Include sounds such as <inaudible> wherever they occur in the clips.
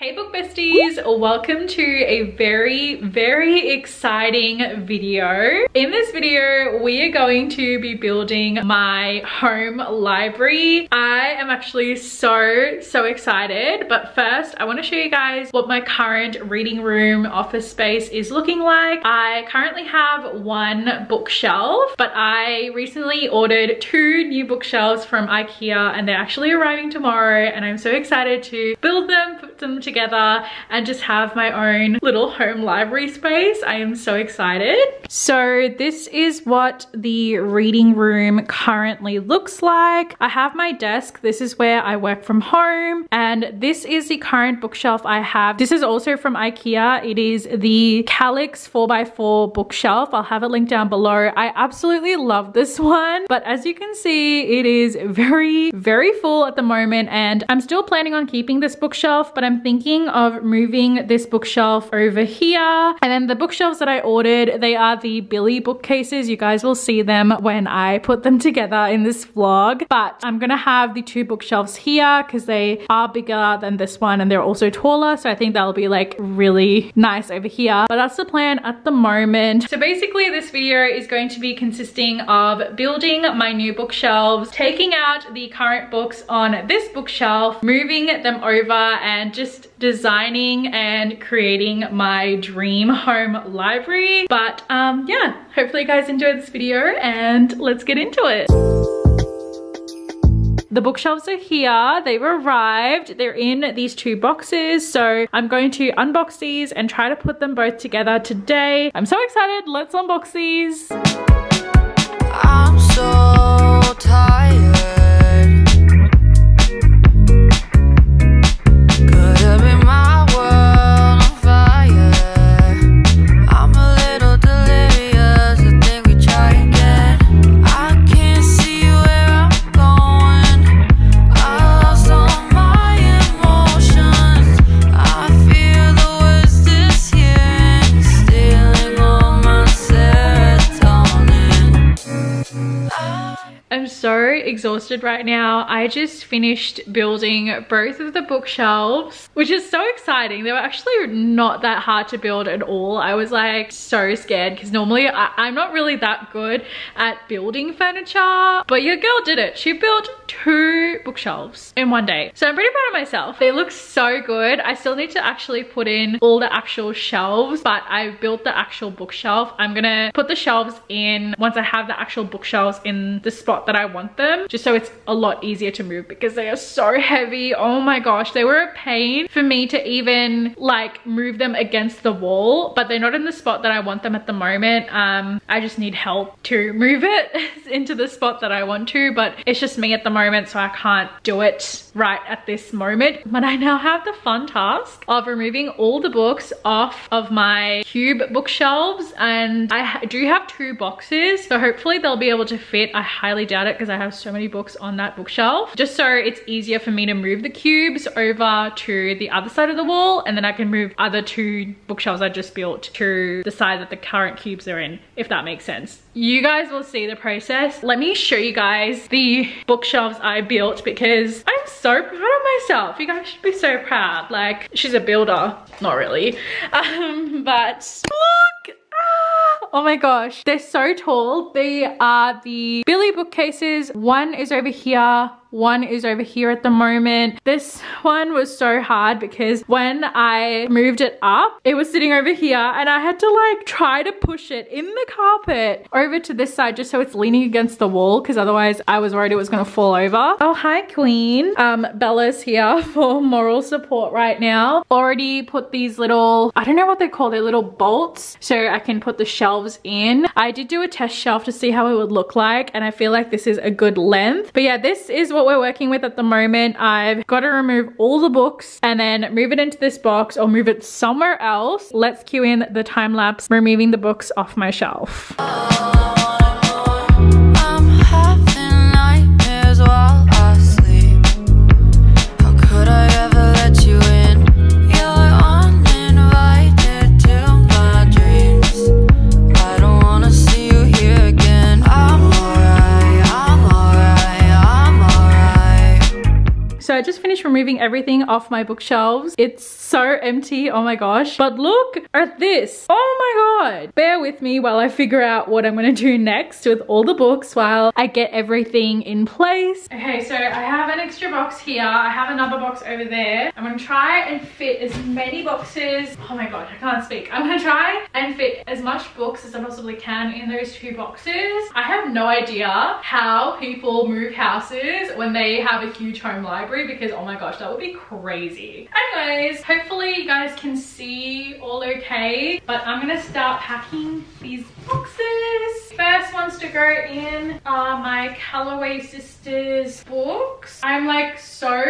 Hey book besties, welcome to a very, very exciting video. In this video, we are going to be building my home library. I am actually so, so excited. But first, I wanna show you guys what my current reading room office space is looking like. I currently have one bookshelf, but I recently ordered two new bookshelves from Ikea and they're actually arriving tomorrow and I'm so excited to build them, put them together together and just have my own little home library space. I am so excited. So this is what the reading room currently looks like. I have my desk. This is where I work from home. And this is the current bookshelf I have. This is also from Ikea. It is the Kallax 4x4 bookshelf. I'll have a link down below. I absolutely love this one. But as you can see, it is very, very full at the moment. And I'm still planning on keeping this bookshelf, but I'm thinking thinking of moving this bookshelf over here. And then the bookshelves that I ordered, they are the Billy bookcases. You guys will see them when I put them together in this vlog. But I'm gonna have the two bookshelves here because they are bigger than this one and they're also taller. So I think that'll be like really nice over here. But that's the plan at the moment. So basically this video is going to be consisting of building my new bookshelves, taking out the current books on this bookshelf, moving them over and just designing and creating my dream home library. But um, yeah, hopefully you guys enjoyed this video and let's get into it. The bookshelves are here. They've arrived. They're in these two boxes. So I'm going to unbox these and try to put them both together today. I'm so excited. Let's unbox these. Exhausted right now. I just finished building both of the bookshelves, which is so exciting. They were actually not that hard to build at all. I was like so scared because normally I am not really that good at building furniture, but your girl did it. She built two bookshelves in one day. So I'm pretty proud of myself. They look so good. I still need to actually put in all the actual shelves, but I built the actual bookshelf. I'm gonna put the shelves in once I have the actual bookshelves in the spot that I want them, just so it's a lot easier to move because they are so heavy. Oh my gosh, they were a pain for me to even like move them against the wall, but they're not in the spot that I want them at the moment. Um, I just need help to move it <laughs> into the spot that I want to, but it's just me at the moment so I can't do it right at this moment. But I now have the fun task of removing all the books off of my cube bookshelves and I do have two boxes so hopefully they'll be able to fit. I highly doubt it because I have so many books on that bookshelf just so it's easier for me to move the cubes over to the other side of the wall and then I can move other two bookshelves I just built to the side that the current cubes are in if that makes sense. You guys will see the process. Let me show you guys the bookshelves I built because I'm so proud of myself. You guys should be so proud. Like, she's a builder. Not really. <laughs> Um, but oh my gosh, they're so tall. They are the Billy bookcases. One is over here one is over here at the moment. This one was so hard because when I moved it up, it was sitting over here and I had to like try to push it in the carpet over to this side just so it's leaning against the wall because otherwise I was worried it was gonna fall over. Oh, hi queen. Um, Bella's here <laughs> for moral support right now. Already put these little, I don't know what they're called, they're little bolts so I can put the shelves in. I did do a test shelf to see how it would look like and I feel like this is a good length. But yeah, this is what what we're working with at the moment. I've got to remove all the books and then move it into this box or move it somewhere else. Let's cue in the time lapse removing the books off my shelf. Removing everything off my bookshelves. It's so empty, oh my gosh. But look at this. Oh my god. Bear with me while I figure out what I'm gonna do next with all the books while I get everything in place. Okay, so I have an extra box here. I have another box over there. I'm gonna try and fit as many boxes. Oh my god, I can't speak. I'm gonna try and fit as much books as I possibly can in those two boxes. I have no idea how people move houses when they have a huge home library because oh my gosh, that would be crazy. Anyways, hopefully you guys can see all okay, but I'm gonna start packing these boxes. First ones to go in are my Calloway Sisters books. I'm like so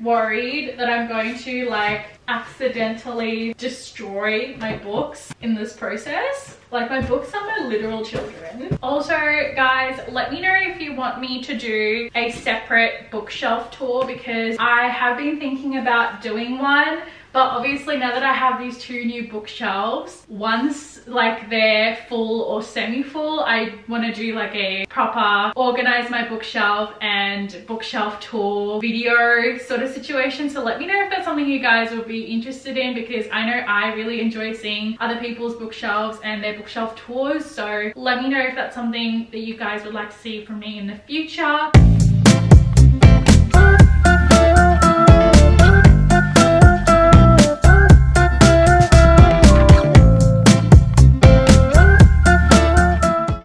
worried that I'm going to like accidentally destroy my books in this process. Like my books are my literal children. Also guys, let me know if you want me to do a separate bookshelf tour because I have been thinking about doing one but obviously now that I have these two new bookshelves, once like they're full or semi-full, I want to do like a proper organize my bookshelf and bookshelf tour video sort of situation. So let me know if that's something you guys would be interested in because I know I really enjoy seeing other people's bookshelves and their bookshelf tours. So let me know if that's something that you guys would like to see from me in the future.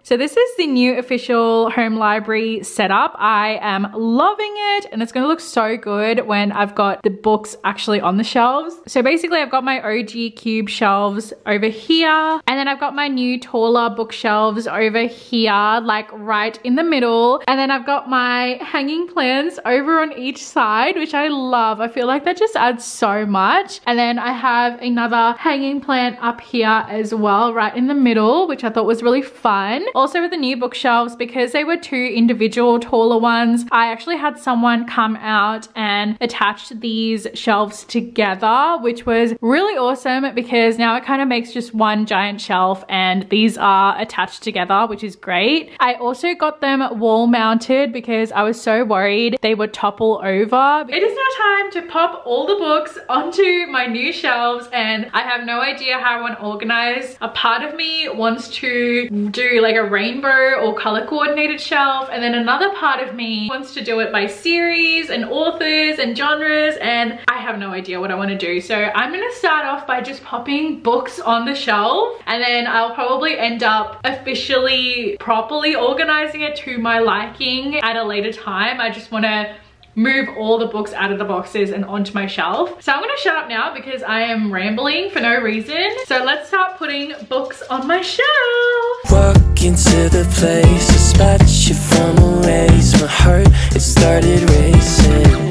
So this is the new official home library setup. I am loving it and it's gonna look so good when I've got the books actually on the shelves. So basically I've got my OG cube shelves over here and then I've got my new taller bookshelves over here, like right in the middle. And then I've got my hanging plants over on each side, which I love. I feel like that just adds so much. And then I have another hanging plant up here as well, right in the middle, which I thought was really fun. Also with the new bookshelves, because they were two individual taller ones, I actually had someone come out and attach these shelves together, which was really awesome because now it kind of makes just one giant shelf and these are attached together, which is great. I also got them wall mounted because I was so worried they would topple over. It is now time to pop all the books onto my new shelves and I have no idea how I want to organize. A part of me wants to do like a rainbow or color coordinated shelf. And then another part of me wants to do it by series and authors and genres and I have no idea what I want to do. So I'm gonna start off by just popping books on the shelf and then I'll probably end up officially properly organizing it to my liking at a later time. I just want to move all the books out of the boxes and onto my shelf. So I'm gonna shut up now because I am rambling for no reason. So let's start putting books on my shelf. Walk into the place, dispatch you from a race. My heart, it started racing.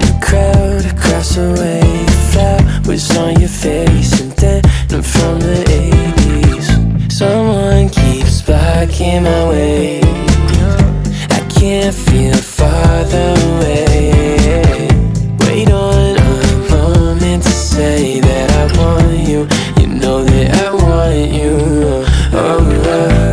The crowd across the way, flowers on your face. And then from the 80s, someone keeps blocking my way. Can't feel farther away Wait on a moment to say that I want you You know that I want you oh, uh.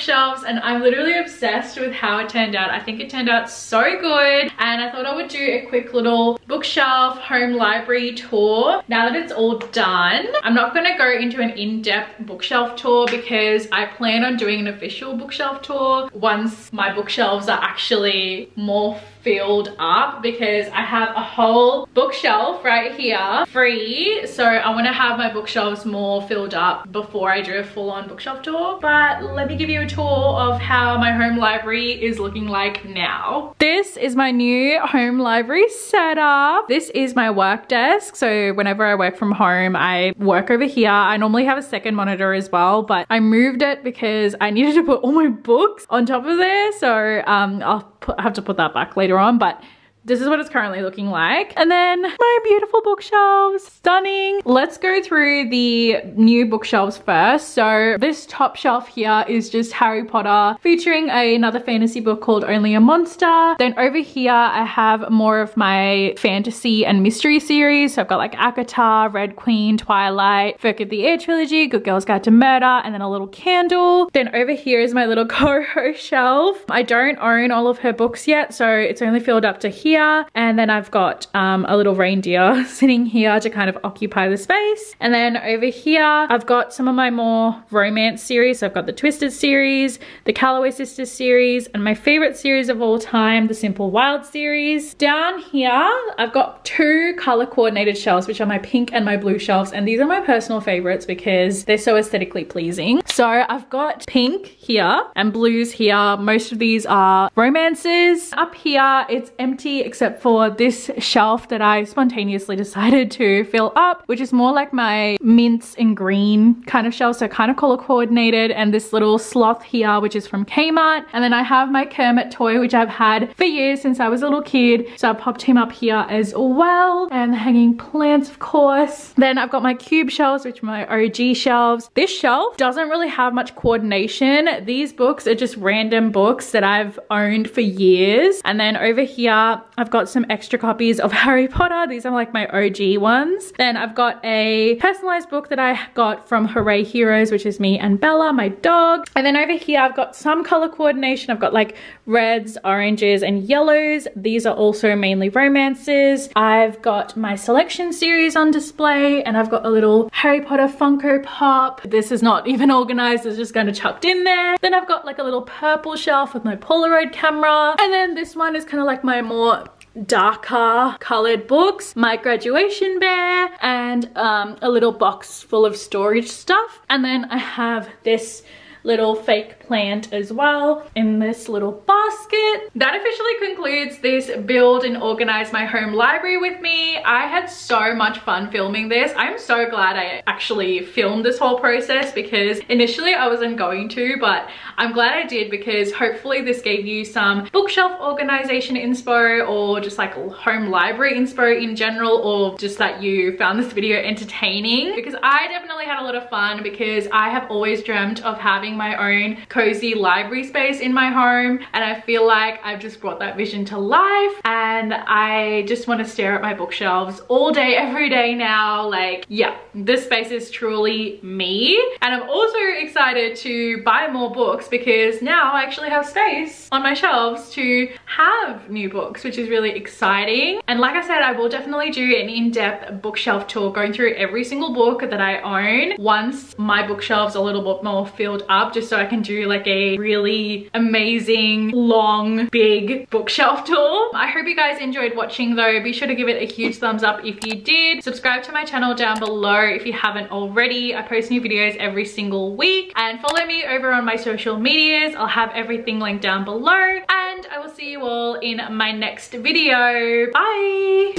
bookshelves and I'm literally obsessed with how it turned out. I think it turned out so good and I thought I would do a quick little bookshelf home library tour. Now that it's all done, I'm not gonna go into an in-depth bookshelf tour because I plan on doing an official bookshelf tour once my bookshelves are actually more filled up because I have a whole bookshelf right here free so I want to have my bookshelves more filled up before I do a full-on bookshelf tour but let me give you a tour of how my home library is looking like now. This is my new home library setup. This is my work desk so whenever I work from home I work over here. I normally have a second monitor as well but I moved it because I needed to put all my books on top of there so um, I'll put, have to put that back later on but this is what it's currently looking like. And then my beautiful bookshelves, stunning. Let's go through the new bookshelves first. So this top shelf here is just Harry Potter featuring another fantasy book called Only a Monster. Then over here I have more of my fantasy and mystery series. So I've got like ACOTAR, Red Queen, Twilight, Folk of the Air trilogy, Good Girls Guide to Murder, and then a little candle. Then over here is my little <laughs> Coho shelf. I don't own all of her books yet, so it's only filled up to here here. And then I've got um, a little reindeer <laughs> sitting here to kind of occupy the space. And then over here, I've got some of my more romance series. So I've got the Twisted series, the Calloway Sisters series, and my favorite series of all time, the Simple Wild series. Down here, I've got two color coordinated shelves, which are my pink and my blue shelves. And these are my personal favorites because they're so aesthetically pleasing. So I've got pink here and blues here. Most of these are romances. Up here, it's empty except for this shelf that I spontaneously decided to fill up, which is more like my mints and green kind of shelf, so kind of color coordinated, and this little sloth here, which is from Kmart. And then I have my Kermit toy, which I've had for years since I was a little kid, so I popped him up here as well, and the hanging plants, of course. Then I've got my cube shelves, which are my OG shelves. This shelf doesn't really have much coordination. These books are just random books that I've owned for years. And then over here, I've got some extra copies of <laughs> Harry Potter. These are like my OG ones. Then I've got a personalized book that I got from Hooray Heroes, which is me and Bella, my dog. And then over here, I've got some color coordination. I've got like reds, oranges, and yellows. These are also mainly romances. I've got my selection series on display and I've got a little Harry Potter Funko Pop. This is not even organized, it's just kind of chucked in there. Then I've got like a little purple shelf with my Polaroid camera. And then this one is kind of like my more darker colored books, my graduation bear, and um, a little box full of storage stuff. And then I have this little fake plant as well in this little basket. That officially concludes this build and organize my home library with me. I had so much fun filming this. I'm so glad I actually filmed this whole process because initially I wasn't going to, but I'm glad I did because hopefully this gave you some bookshelf organization inspo or just like home library inspo in general or just that you found this video entertaining because I definitely had a lot of fun because I have always dreamt of having having my own cozy library space in my home. And I feel like I've just brought that vision to life. And I just want to stare at my bookshelves all day every day now. Like yeah this space is truly me. And I'm also excited to buy more books because now I actually have space on my shelves to have new books which is really exciting and like I said I will definitely do an in-depth bookshelf tour going through every single book that I own once my bookshelves are a little bit more filled up just so I can do like a really amazing, long, big bookshelf tour. I hope you guys enjoyed watching though. Be sure to give it a huge thumbs up if you did. Subscribe to my channel down below if you haven't already. I post new videos every single week and follow me over on my social medias. I'll have everything linked down below and I will see you all in my next video. Bye!